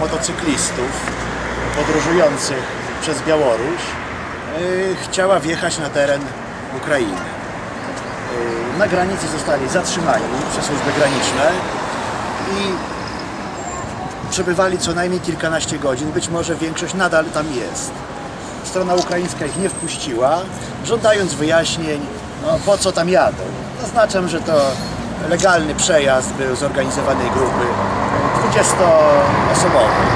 motocyklistów podróżujących przez Białoruś yy, chciała wjechać na teren Ukrainy. Yy, Na granicy zostali zatrzymani przez służby graniczne i przebywali co najmniej kilkanaście godzin, być może większość nadal tam jest. Strona ukraińska ich nie wpuściła, żądając wyjaśnień, no, po co tam jadą. Zaznaczam, że to legalny przejazd był zorganizowanej grupy 20-osobowej.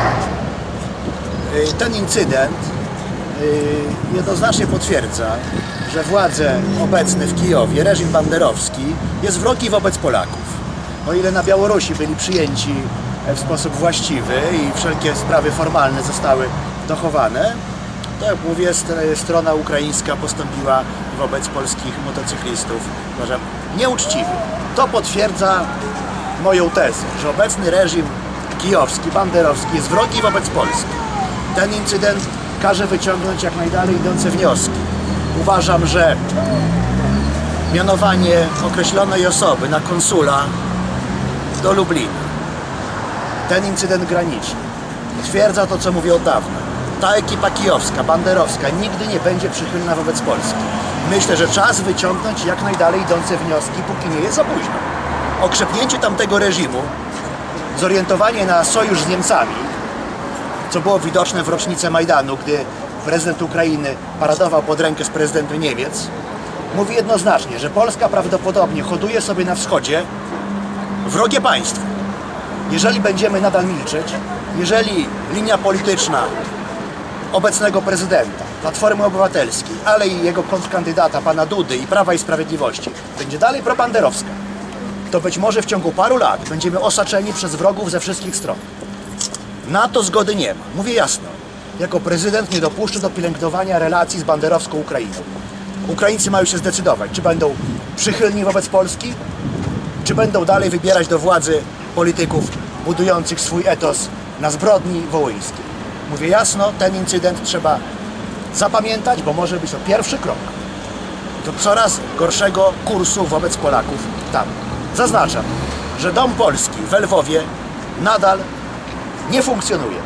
Y, Ten incydent y, jednoznacznie potwierdza, że władze obecne w Kijowie, reżim banderowski jest wrogi wobec Polaków. O ile na Białorusi byli przyjęci w sposób właściwy i wszelkie sprawy formalne zostały dochowane, to jak mówię, st- strona ukraińska postąpiła wobec polskich motocyklistów, uważam, nieuczciwie. To potwierdza moją tezę, że obecny reżim kijowski, banderowski jest wrogi wobec Polski. Ten incydent każe wyciągnąć jak najdalej idące wnioski. Uważam, że mianowanie określonej osoby na konsula do Lublina, ten incydent graniczny, potwierdza to, co mówię od dawna. Ta ekipa kijowska, banderowska nigdy nie będzie przychylna wobec Polski. Myślę, że czas wyciągnąć jak najdalej idące wnioski, póki nie jest za późno. Okrzepnięcie tamtego reżimu, zorientowanie na sojusz z Niemcami, co było widoczne w rocznicę Majdanu, gdy prezydent Ukrainy paradował pod rękę z prezydentem Niemiec, mówi jednoznacznie, że Polska prawdopodobnie hoduje sobie na wschodzie wrogie państwo. Jeżeli będziemy nadal milczeć, jeżeli linia polityczna obecnego prezydenta, Platformy Obywatelskiej, ale i jego kontrkandydata, pana Dudy i Prawa i Sprawiedliwości będzie dalej probanderowska, to być może w ciągu paru lat będziemy osaczeni przez wrogów ze wszystkich stron. Na to zgody nie ma. Mówię jasno. Jako prezydent nie dopuszczę do pielęgnowania relacji z banderowską Ukrainą. Ukraińcy mają się zdecydować, czy będą przychylni wobec Polski, czy będą dalej wybierać do władzy polityków budujących swój etos na zbrodni wołyńskiej. Mówię jasno, ten incydent trzeba zapamiętać, bo może być to pierwszy krok do coraz gorszego kursu wobec Polaków tam. Zaznaczam, że Dom Polski w Lwowie nadal nie funkcjonuje.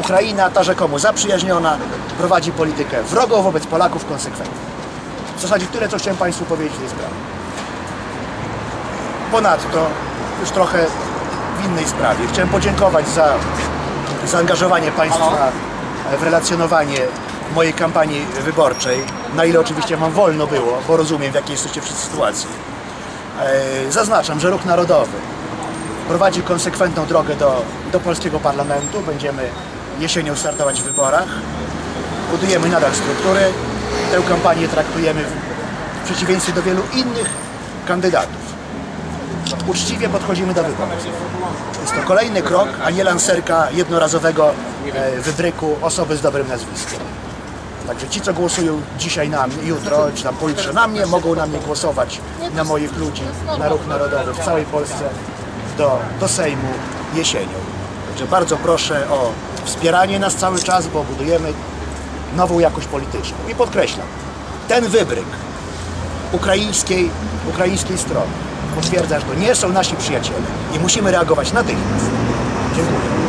Ukraina, ta rzekomo zaprzyjaźniona, prowadzi politykę wrogą wobec Polaków konsekwentnie. W zasadzie tyle, co chciałem Państwu powiedzieć w tej sprawie. Ponadto, już trochę w innej sprawie, chciałem podziękować za zaangażowanie Państwa w relacjonowanie mojej kampanii wyborczej, na ile oczywiście Wam wolno było, bo rozumiem w jakiej jesteście wszyscy sytuacji. E, Zaznaczam, że Ruch Narodowy prowadzi konsekwentną drogę do, do polskiego parlamentu. Będziemy jesienią startować w wyborach. Budujemy nadal struktury. Tę kampanię traktujemy w, przeciwieństwie do wielu innych kandydatów. Uczciwie podchodzimy do wyborów. Jest to kolejny krok, a nie lancerka jednorazowego e, wybryku osoby z dobrym nazwiskiem. Także ci, co głosują dzisiaj na mnie, jutro, czy tam pojutrze na mnie, mogą na mnie głosować, na moich ludzi, na Ruch Narodowy w całej Polsce do, do Sejmu jesienią. Także bardzo proszę o wspieranie nas cały czas, bo budujemy nową jakość polityczną. I podkreślam, ten wybryk ukraińskiej, ukraińskiej strony potwierdza, że to nie są nasi przyjaciele i musimy reagować natychmiast. Dziękuję.